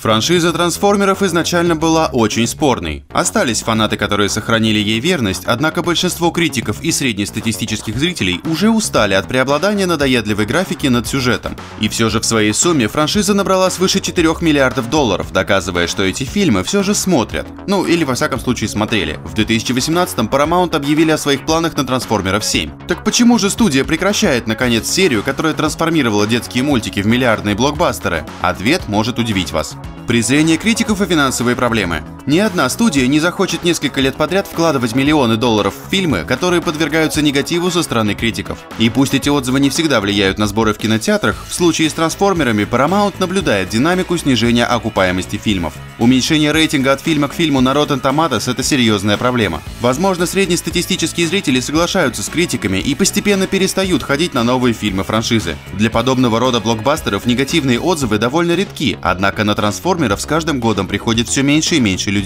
Франшиза трансформеров изначально была очень спорной. Остались фанаты, которые сохранили ей верность, однако большинство критиков и среднестатистических зрителей уже устали от преобладания надоедливой графики над сюжетом. И все же в своей сумме франшиза набрала свыше 4 миллиардов долларов, доказывая, что эти фильмы все же смотрят. Ну или во всяком случае смотрели. В 2018-м Paramount объявили о своих планах на Трансформеров 7. Так почему же студия прекращает наконец серию, которая трансформировала детские мультики в миллиардные блокбастеры? Ответ может удивить вас. Презрение критиков и финансовые проблемы. Ни одна студия не захочет несколько лет подряд вкладывать миллионы долларов в фильмы, которые подвергаются негативу со стороны критиков. И пусть эти отзывы не всегда влияют на сборы в кинотеатрах, в случае с трансформерами Paramount наблюдает динамику снижения окупаемости фильмов. Уменьшение рейтинга от фильма к фильму на Rotten Tomatoes – это серьезная проблема. Возможно, среднестатистические зрители соглашаются с критиками и постепенно перестают ходить на новые фильмы франшизы. Для подобного рода блокбастеров негативные отзывы довольно редки, однако на трансформеров с каждым годом приходит все меньше и меньше людей.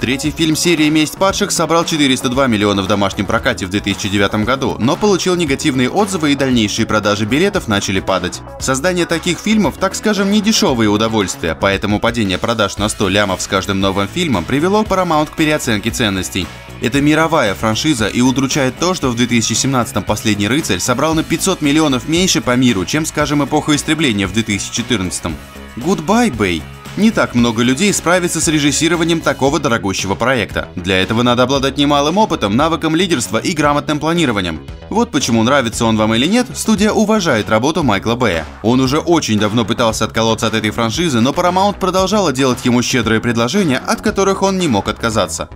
Третий фильм серии «Месть падших» собрал 402 миллиона в домашнем прокате в 2009 году, но получил негативные отзывы и дальнейшие продажи билетов начали падать. Создание таких фильмов, так скажем, не дешевые удовольствия, поэтому падение продаж на 100 лямов с каждым новым фильмом привело Paramount к переоценке ценностей. Это мировая франшиза и удручает то, что в 2017 «Последний рыцарь» собрал на 500 миллионов меньше по миру, чем, скажем, эпоха истребления в 2014. Goodbye, Bay. Не так много людей справится с режиссированием такого дорогущего проекта. Для этого надо обладать немалым опытом, навыком лидерства и грамотным планированием. Вот почему, нравится он вам или нет, студия уважает работу Майкла Бэя. Он уже очень давно пытался отколоться от этой франшизы, но Paramount продолжала делать ему щедрые предложения, от которых он не мог отказаться.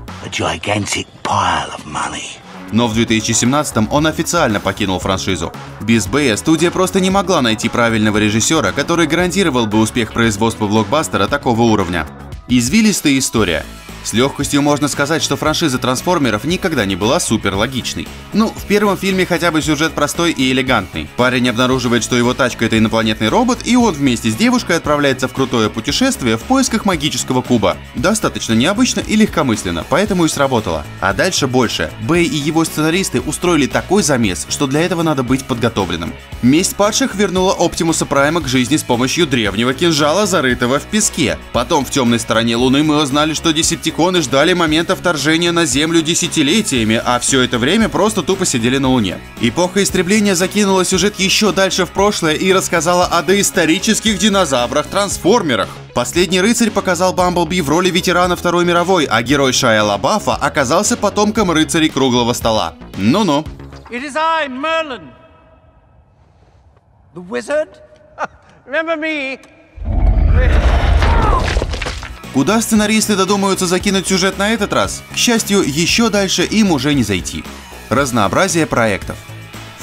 Но в 2017 он официально покинул франшизу. Без Бэя студия просто не могла найти правильного режиссера, который гарантировал бы успех производства блокбастера такого уровня. Извилистая история. С легкостью можно сказать, что франшиза трансформеров никогда не была супер логичной. Ну, в первом фильме хотя бы сюжет простой и элегантный. Парень обнаруживает, что его тачка это инопланетный робот, и он вместе с девушкой отправляется в крутое путешествие в поисках магического куба. Достаточно необычно и легкомысленно, поэтому и сработало. А дальше больше. Бэй и его сценаристы устроили такой замес, что для этого надо быть подготовленным. Месть падших вернула Оптимуса Прайма к жизни с помощью древнего кинжала, зарытого в песке. Потом в темной стороне Луны мы узнали, что Десептиконы ждали момента вторжения на Землю десятилетиями, а все это время просто тупо сидели на Луне. Эпоха истребления закинула сюжет еще дальше в прошлое и рассказала о доисторических динозаврах-трансформерах. Последний рыцарь показал Бамблби в роли ветерана Второй мировой, а герой Шая Лабафа оказался потомком рыцарей круглого стола. Ну-ну. Remember me? Куда сценаристы додумаются закинуть сюжет на этот раз? К счастью, еще дальше им уже не зайти. Разнообразие проектов.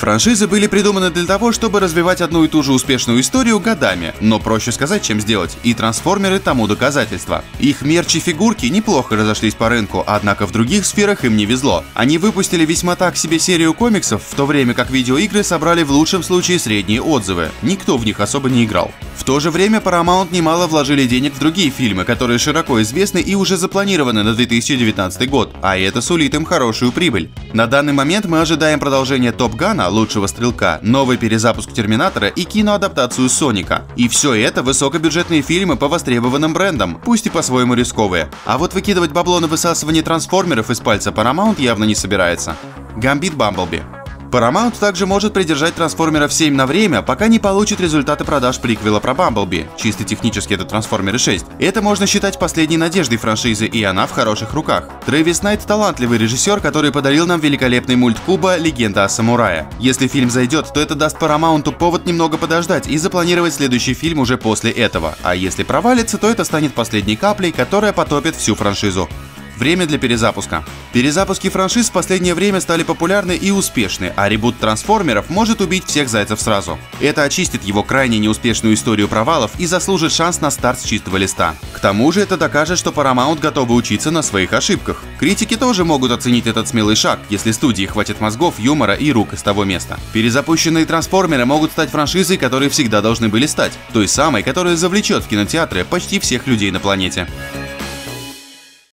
Франшизы были придуманы для того, чтобы развивать одну и ту же успешную историю годами, но проще сказать, чем сделать, и трансформеры тому доказательство. Их мерчи фигурки неплохо разошлись по рынку, однако в других сферах им не везло. Они выпустили весьма так себе серию комиксов, в то время как видеоигры собрали в лучшем случае средние отзывы. Никто в них особо не играл. В то же время Paramount немало вложили денег в другие фильмы, которые широко известны и уже запланированы на 2019 год, а это сулит им хорошую прибыль. На данный момент мы ожидаем продолжения Топ Гана, лучшего стрелка, новый перезапуск Терминатора и киноадаптацию Соника. И все это высокобюджетные фильмы по востребованным брендам, пусть и по-своему рисковые. А вот выкидывать бабло на высасывание трансформеров из пальца Paramount явно не собирается. Гамбит Бамблби. Paramount также может придержать Трансформеров 7 на время, пока не получит результаты продаж приквела про Бамблби. Чисто технически это Трансформеры 6. Это можно считать последней надеждой франшизы, и она в хороших руках. Трэвис Найт талантливый режиссер, который подарил нам великолепный мульт Куба «Легенда о самурае». Если фильм зайдет, то это даст Paramount повод немного подождать и запланировать следующий фильм уже после этого. А если провалится, то это станет последней каплей, которая потопит всю франшизу. Время для перезапуска. Перезапуски франшиз в последнее время стали популярны и успешны, а ребут трансформеров может убить всех зайцев сразу. Это очистит его крайне неуспешную историю провалов и заслужит шанс на старт с чистого листа. К тому же это докажет, что Paramount готовы учиться на своих ошибках. Критики тоже могут оценить этот смелый шаг, если студии хватит мозгов, юмора и рук из того места. Перезапущенные трансформеры могут стать франшизой, которые всегда должны были стать. Той самой, которая завлечет в кинотеатры почти всех людей на планете.